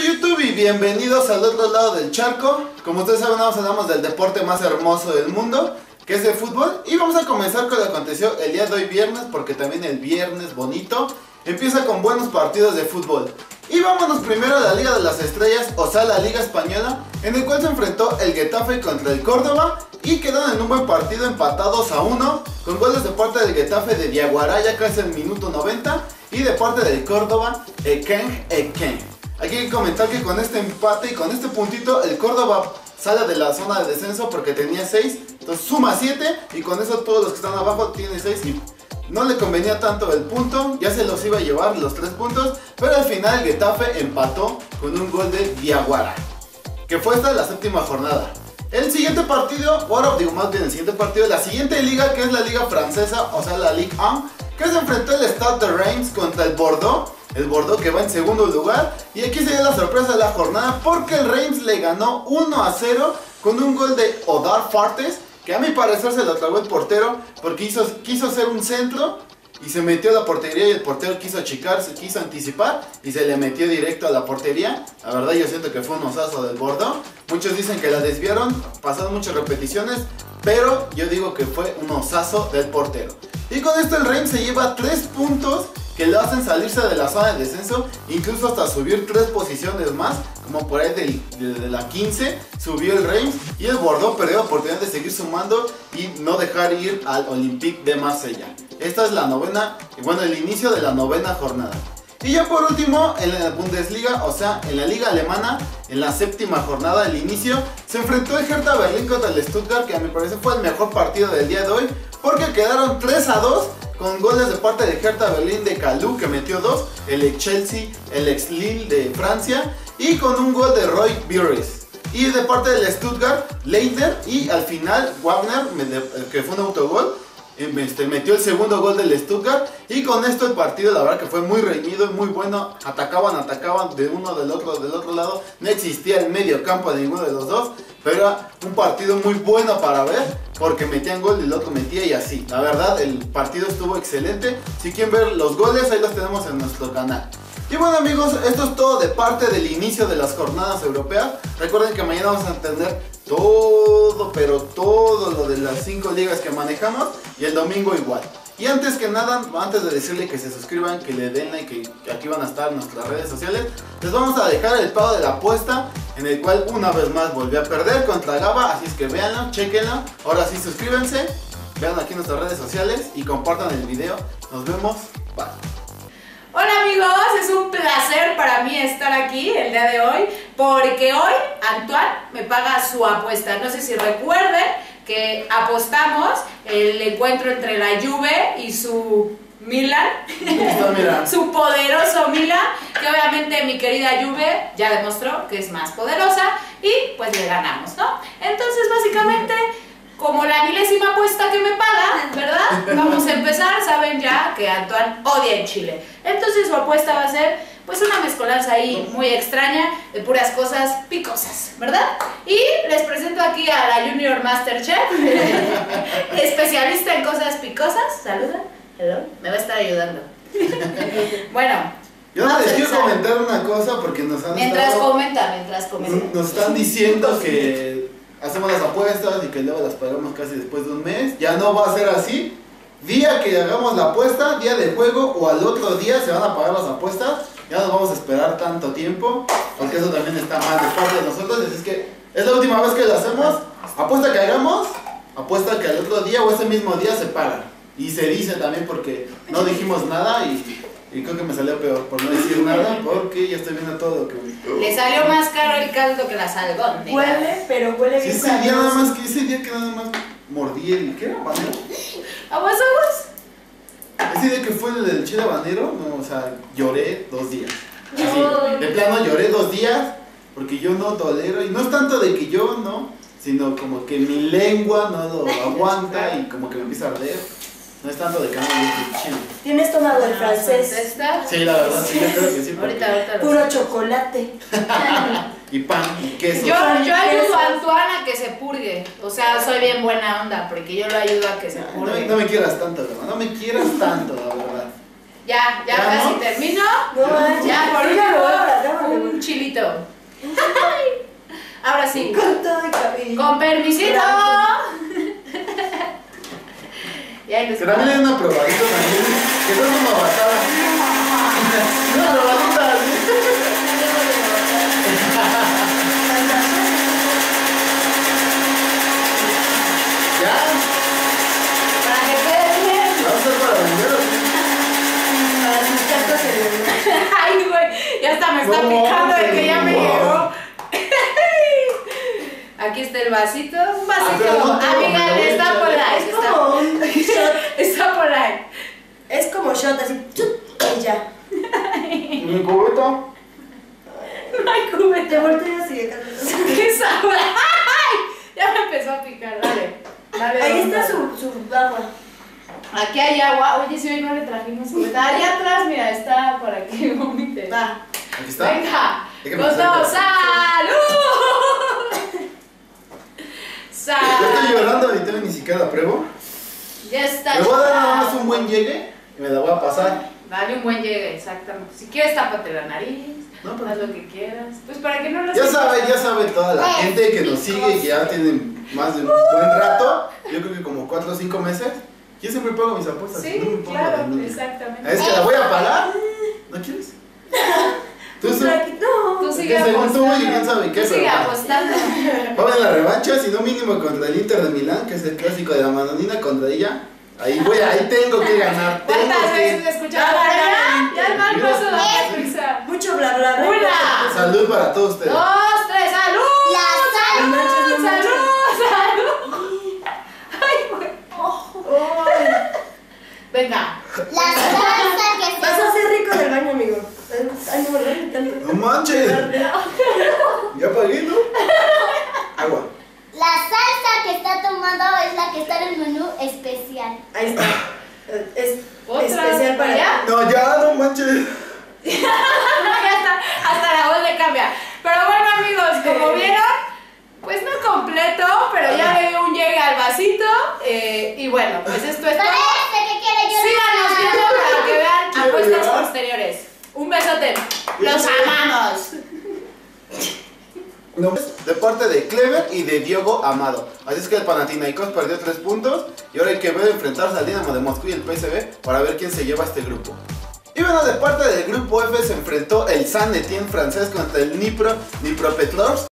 YouTube y bienvenidos al otro lado del charco. Como ustedes saben, vamos hablamos del deporte más hermoso del mundo, que es el fútbol. Y vamos a comenzar con lo que aconteció el día de hoy viernes, porque también el viernes bonito empieza con buenos partidos de fútbol. Y vámonos primero a la Liga de las Estrellas, o sea, la Liga Española, en el cual se enfrentó el Getafe contra el Córdoba y quedaron en un buen partido empatados a uno, con goles de parte del Getafe de Diaguaraya casi el minuto 90 y de parte del Córdoba, Ekeng Ekeng. Hay que comentar que con este empate y con este puntito el Córdoba sale de la zona de descenso porque tenía 6, entonces suma 7 y con eso todos los que están abajo tienen 6 y no le convenía tanto el punto, ya se los iba a llevar los 3 puntos, pero al final Getafe empató con un gol de Diaguara, que fue esta la séptima jornada. El siguiente partido, ahora digo más bien el siguiente partido, la siguiente liga que es la liga francesa, o sea la Ligue 1, que se enfrentó el Stade de Reims contra el Bordeaux el Bordeaux que va en segundo lugar. Y aquí se dio la sorpresa de la jornada porque el Reims le ganó 1 a 0 con un gol de Odar Fartes, que a mi parecer se lo tragó el portero porque hizo, quiso hacer un centro y se metió a la portería y el portero quiso achicar, se quiso anticipar y se le metió directo a la portería. La verdad yo siento que fue un osazo del Bordeaux. Muchos dicen que la desviaron, pasaron muchas repeticiones, pero yo digo que fue un osazo del portero. Y con esto el Reims se lleva 3 puntos que le hacen salirse de la zona de descenso, incluso hasta subir tres posiciones más, como por ahí de, la 15 subió el Reims y el Bordeaux perdió la oportunidad de seguir sumando y no dejar ir al Olympique de Marsella. Esta es la novena, bueno, el inicio de la novena jornada. Y ya por último, en la Bundesliga, o sea, en la liga alemana, en la séptima jornada, el inicio, se enfrentó el Hertha Berlín contra el Stuttgart, que a mi parecer fue el mejor partido del día de hoy, porque quedaron 3 a 2 con goles de parte de Hertha Berlín de Calou que metió dos, el ex Chelsea, el ex Lille de Francia y con un gol de Roy Bures. Y de parte del Stuttgart, Leiter y al final Wagner, que fue un autogol, em, este, metió el segundo gol del Stuttgart y con esto el partido la verdad que fue muy reñido y muy bueno, atacaban, atacaban de uno del otro, del otro lado, no existía el medio campo de ninguno de los dos, pero era un partido muy bueno para ver porque metían gol y el otro metía y así. La verdad, el partido estuvo excelente. Si quieren ver los goles, ahí los tenemos en nuestro canal. Y bueno amigos, esto es todo de parte del inicio de las jornadas europeas. Recuerden que mañana vamos a entender todo, pero todo lo de las 5 ligas que manejamos y el domingo igual. Y antes que nada, antes de decirle que se suscriban, que le den like, que aquí van a estar nuestras redes sociales, les vamos a dejar el pago de la apuesta, en el cual una vez más volví a perder contra Gaba, así es que véanlo, chequenlo. Ahora sí, suscríbanse, vean aquí nuestras redes sociales y compartan el video. Nos vemos, bye. Hola amigos, es un placer para mí estar aquí el día de hoy porque hoy Antoine me paga su apuesta. No sé si recuerden que apostamos el encuentro entre la Juve y su Milan, su poderoso Milan, que obviamente mi querida Juve ya demostró que es más poderosa y pues le ganamos, ¿no? Entonces básicamente como la milésima apuesta que me paga, ¿verdad? Vamos a empezar, saben ya que Antoine odia en Chile. Entonces su apuesta va a ser pues una mezcolanza ahí muy extraña de puras cosas picosas, ¿verdad? Y les presento aquí a la Junior Master Chef, especialista en cosas picosas. Saluda, hello, me va a estar ayudando. bueno. Yo les quiero comentar una cosa porque nos han Mientras comenta, mientras comenta. Nos están diciendo que hacemos las apuestas y que luego las pagamos casi después de un mes. Ya no va a ser así. Día que hagamos la apuesta, día de juego o al otro día se van a pagar las apuestas ya nos vamos a esperar tanto tiempo, porque eso también está mal de parte de nosotros, así es que es la última vez que lo hacemos, apuesta que hagamos, apuesta que al otro día o ese mismo día se paga. Y se dice también porque no dijimos nada y, creo que me salió peor por no decir nada porque ya estoy viendo todo lo que... Le salió más caro el caldo que la salgón. Huele, pero huele bien sí, ese día nada más que ese día que nada más mordí el... ¿Qué era? ¿Aguas, aguas? Ese día que fue el del chile habanero, no, o sea, lloré dos días. Así, de plano lloré dos días porque yo no tolero, y no es tanto de que yo no, sino como que mi lengua no lo aguanta y como que me empieza a arder. No es tanto de no me chile. ¿Tienes tomado el francés? Sí, la verdad, sí, yo creo que sí. Ahorita, ahorita. Puro chocolate. y pan y queso. Yo, yo ayudo a Antoine a que se purgue. O sea, soy bien buena onda porque yo lo ayudo a que se purgue. No, me quieras tanto, verdad. No me quieras tanto, la verdad. Ya, ya, casi termino. No, ya, por último, un chilito. ahora sí. Con todo y cabello. Con permisito. Bravo. y ahí les Que también hay una probadita también. Que no es una basada. Una probadita. Ya. Para que quede bien. ¿La vas a hacer para vender? Para sus en el- Ay, güey, ya hasta me está No, picando de que ya me wow. llegó. Aquí está el vasito, un vasito. Ah, pero no todo, Amiga, me lo voy a está echar. por ahí. Es Está, como un shot. está por ahí. Es como shot, así. chup, Y ya. Mi cubeta. No hay cubeta. Te volteas y acá. ¿Qué sabe? ¡Ay! Ya me empezó a picar, dale. Ahí está su, su agua. Aquí hay agua. Oye, si hoy no le trajimos cubeta. Allá atrás, mira, está por aquí. Vomite. Va. Aquí está. Venga. Todo. la- ¡Salud! Ya estoy ¡Salud! llorando y todavía ni siquiera la pruebo. Ya está. Le voy a dar nada más un buen llegue y me la voy a pasar. Dale un buen llegue, exactamente. Si quieres, tápate la nariz. No, pero- Haz lo que quieras. Pues para que no lo Ya sabe, ya sabe toda la gente que nos sigue y que ya tiene más de un buen rato. Yo creo que como 4 o 5 meses. Yo siempre pago mis apuestas. Sí, no me pongo claro, exactamente. Es que la voy a pagar. ¿No quieres? Tú. Tú sigue que según tú, apostando. y quién sabe qué, Tú sigue pero va. apostando. Vamos a la revancha, si no mínimo contra el Inter de Milán, que es el clásico de la Madonina contra ella. Ahí voy, ahí tengo que ganar. ¿Cuántas veces que. Ya, ya, Ya, ya el mal paso de la Eh. risa. Mucho bla bla bla. Una. Salud para todos ustedes. Dos, tres, salud. La No manches, no Salud, manches. salud. Ay, güey. Venga. La salsa que Vas se a ser rico del baño, amigo. Ay, no, ¿verdad? Me encanta. No manches. Ya pagué, ¿no? Agua. La salsa que está tomando es la que está en el menú especial. Ahí está. Es Otra. especial para ¿Ya? No, ya, no manches. Ya está, hasta la voz le cambia. Pero bueno, amigos, como vieron, pues no completo, pero ya le dio un llegue al vasito. eh, y bueno, pues esto es todo. Parece que quiere. Síganos viendo para que vean apuestas posteriores. Un besote. Los amamos. No, de parte de Clever y de Diogo Amado. Así es que el Panathinaikos perdió 3 puntos y ahora hay que ver enfrentarse al Dinamo de Moscú y el PSV para ver quién se lleva este grupo. Y bueno, de parte del grupo F se enfrentó el San Etienne francés contra el Dnipro Dnipropetrovsk